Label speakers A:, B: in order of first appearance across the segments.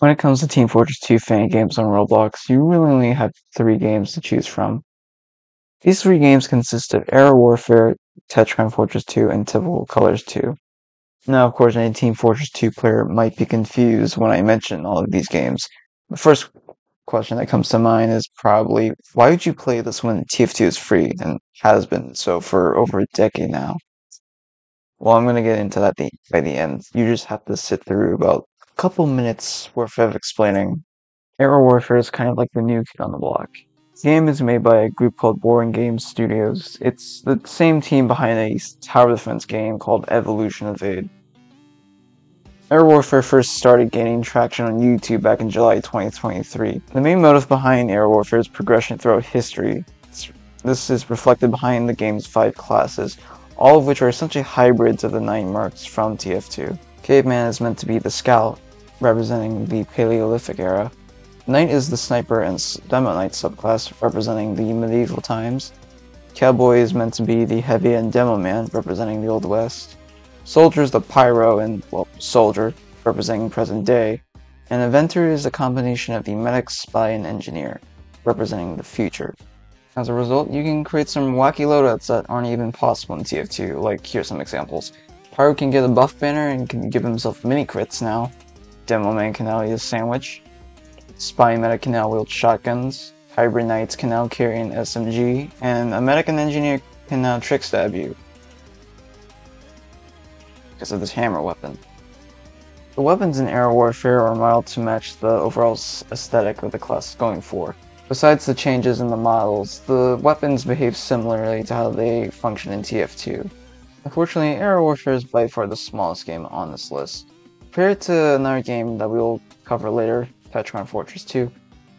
A: When it comes to Team Fortress 2 fan games on Roblox, you really only have three games to choose from. These three games consist of Era Warfare, Tetragon Fortress 2, and Typical Colors 2. Now, of course, any Team Fortress 2 player might be confused when I mention all of these games. The first question that comes to mind is probably, why would you play this when TF2 is free and has been so for over a decade now? Well, I'm going to get into that by the end. You just have to sit through about couple minutes worth of explaining. Era Warfare is kind of like the new kid on the block. The game is made by a group called Boring Games Studios. It's the same team behind a tower defense game called Evolution Evade. Era Warfare first started gaining traction on YouTube back in July 2023. The main motive behind Era Warfare is progression throughout history. This is reflected behind the game's five classes, all of which are essentially hybrids of the nine mercs from TF2. Caveman is meant to be the scout, representing the Paleolithic era. Knight is the sniper and Demo Knight subclass, representing the medieval times. Cowboy is meant to be the heavy and Demo Man, representing the Old West. Soldier is the pyro and, well, soldier, representing present day. And Inventor is a combination of the medic, spy, and engineer, representing the future. As a result, you can create some wacky loadouts that aren't even possible in TF2, like here's some examples. Pyro can get a buff banner and can give himself mini crits now. Demo Man can now eat a sandwich. Spy Medic can now wield shotguns. Hybrid Knights can now carry an SMG. And a Medic and Engineer can now trick stab you. Because of this hammer weapon. The weapons in Era Warfare are modeled to match the overall aesthetic of the class going for. Besides the changes in the models, the weapons behave similarly to how they function in TF2. Unfortunately, Era Warfare is by far the smallest game on this list. Compare it to another game that we will cover later, Tetragon Fortress 2,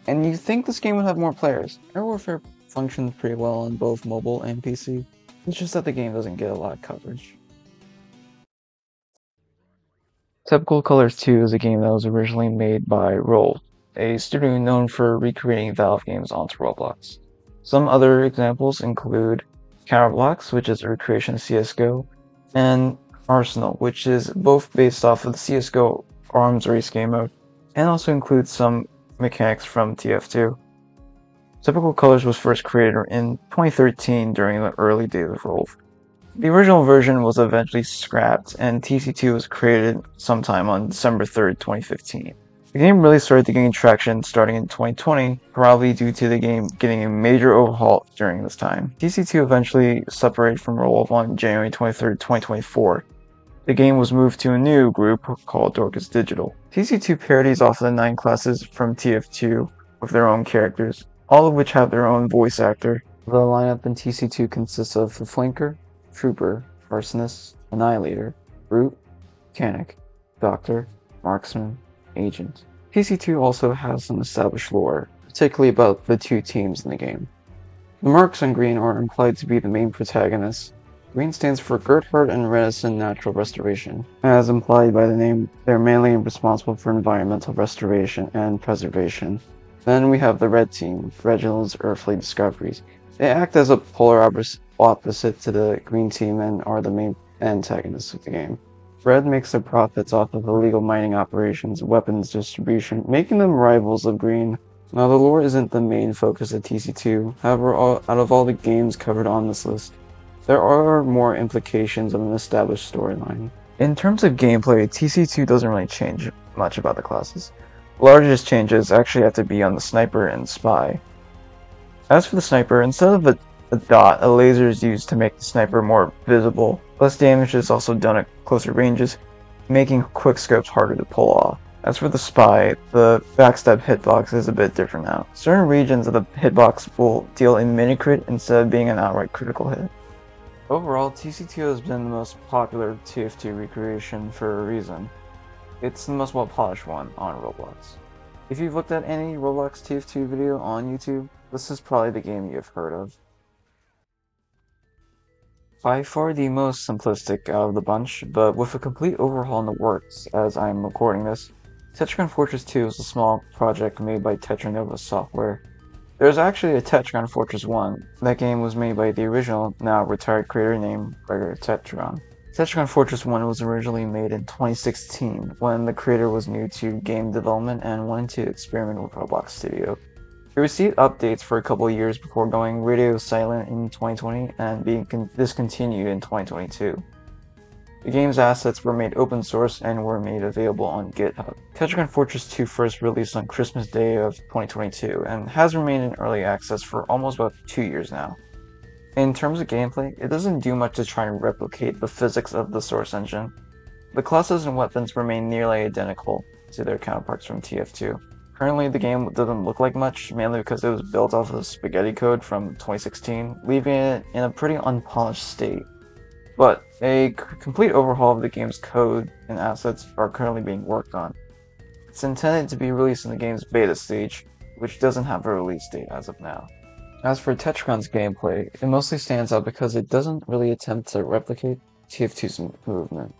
A: and you think this game would have more players. Era Warfare functions pretty well on both mobile and PC. It's just that the game doesn't get a lot of coverage. Typical Colors 2 is a game that was originally made by ROLVe, a studio known for recreating Valve games onto Roblox. Some other examples include Counter Blox, which is a recreation of CSGO, and Arsenal, which is both based off of the CSGO Arms Race game mode, and also includes some mechanics from TF2. Typical Colors was first created in 2013 during the early days of ROLVe. The original version was eventually scrapped, and TC2 was created sometime on December 3rd, 2015. The game really started to gain traction starting in 2020, probably due to the game getting a major overhaul during this time. TC2 eventually separated from ROLVe on January 23, 2024. The game was moved to a new group called Dorcas Digital. TC2 parodies off of the nine classes from TF2 with their own characters, all of which have their own voice actor. The lineup in TC2 consists of the Flanker, Trooper, Arsonist, Annihilator, Brute, Mechanic, Doctor, Marksman, agent. TC2 also has some established lore, particularly about the two teams in the game. The mercs on green are implied to be the main protagonists. Green stands for Gerhardt and Renison Natural Restoration. As implied by the name, they're mainly responsible for environmental restoration and preservation. Then we have the red team, Reginald's Earthly Discoveries. They act as a polar opposite to the green team and are the main antagonists of the game. Red makes their profits off of illegal mining operations, weapons distribution, making them rivals of Green. Now the lore isn't the main focus of TC2, however all, out of all the games covered on this list, there are more implications of an established storyline. In terms of gameplay, TC2 doesn't really change much about the classes. The largest changes actually have to be on the sniper and spy. As for the sniper, instead of a, a dot, a laser is used to make the sniper more visible Less damage is also done at closer ranges, making quick scopes harder to pull off. As for the spy, the backstab hitbox is a bit different now. Certain regions of the hitbox will deal a mini crit instead of being an outright critical hit. Overall, TC2 has been the most popular TF2 recreation for a reason. It's the most well-polished one on Roblox. If you've looked at any Roblox TF2 video on YouTube, this is probably the game you've heard of. By far the most simplistic of the bunch, but with a complete overhaul in the works as I'm recording this, Tetragon Fortress 2 is a small project made by Tetranova Software. There's actually a Tetragon Fortress 1. That game was made by the original, now retired creator named Gregor Tetron. Tetragon Fortress 1 was originally made in 2016 when the creator was new to game development and wanted to experiment with Roblox Studio. It received updates for a couple years before going radio silent in 2020 and being discontinued in 2022. The game's assets were made open source and were made available on GitHub. Tetragon Fortress 2 first released on Christmas Day of 2022 and has remained in early access for almost about two years now. In terms of gameplay, it doesn't do much to try and replicate the physics of the source engine. The classes and weapons remain nearly identical to their counterparts from TF2. Currently, the game doesn't look like much, mainly because it was built off of spaghetti code from 2016, leaving it in a pretty unpolished state. But a complete overhaul of the game's code and assets are currently being worked on. It's intended to be released in the game's beta stage, which doesn't have a release date as of now. As for Tetragon's gameplay, it mostly stands out because it doesn't really attempt to replicate TF2's movement.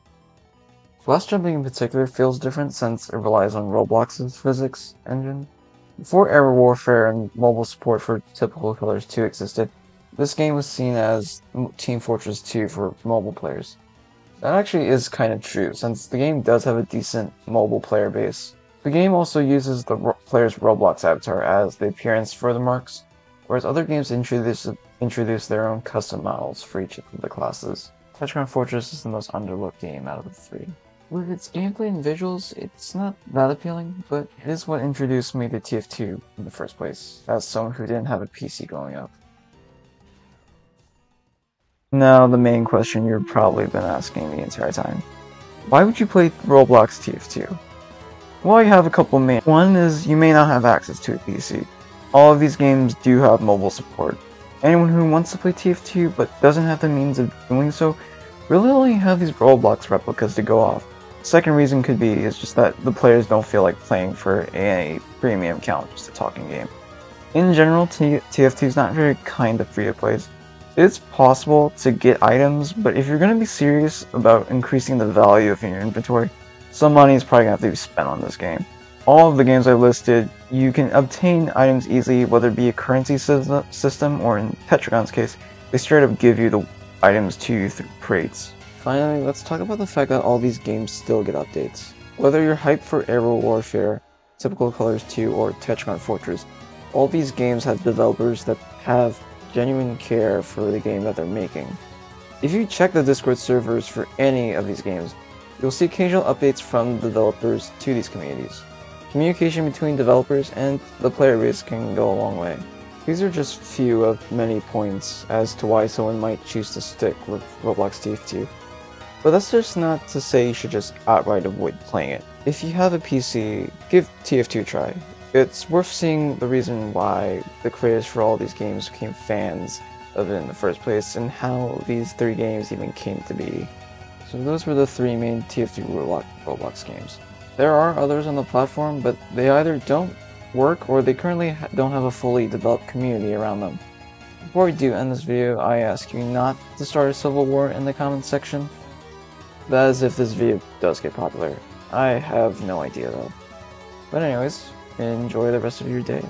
A: Flash jumping in particular feels different since it relies on Roblox's physics engine. Before Era Warfare and mobile support for Typical Colors 2 existed, this game was seen as Team Fortress 2 for mobile players. That actually is kind of true, since the game does have a decent mobile player base. The game also uses the player's Roblox avatar as the appearance for the mercs, whereas other games introduce, introduce their own custom models for each of the classes. Tetragon Fortress is the most underlooked game out of the three. With its gameplay and visuals, it's not that appealing, but it is what introduced me to TF2 in the first place, as someone who didn't have a PC growing up. Now, the main question you've probably been asking the entire time. Why would you play Roblox TF2? Well, you have a couple main. One is you may not have access to a PC. All of these games do have mobile support. Anyone who wants to play TF2 but doesn't have the means of doing so really only have these Roblox replicas to go off. Second reason could be is just that the players don't feel like playing for a premium account, just a talking game. In general, TF2 is not very kind of free to play. It's possible to get items, but if you're going to be serious about increasing the value of your inventory, some money is probably going to have to be spent on this game. All of the games I listed, you can obtain items easily, whether it be a currency system or in Tetragon's case, they straight up give you the items to you through crates. Finally, let's talk about the fact that all these games still get updates. Whether you're hyped for Era Warfare, Typical Colors 2, or Tetragon Fortress, all these games have developers that have genuine care for the game that they're making. If you check the Discord servers for any of these games, you'll see occasional updates from developers to these communities. Communication between developers and the player base can go a long way. These are just few of many points as to why someone might choose to stick with Roblox TF2. But that's just not to say you should just outright avoid playing it. If you have a PC, give TF2 a try. It's worth seeing the reason why the creators for all these games became fans of it in the first place and how these three games even came to be. So those were the three main TF2 Roblox, Roblox games. There are others on the platform, but they either don't work or they currently don't have a fully developed community around them. Before we do end this video, I ask you not to start a civil war in the comments section. That is if this video does get popular. I have no idea though. But anyways, enjoy the rest of your day.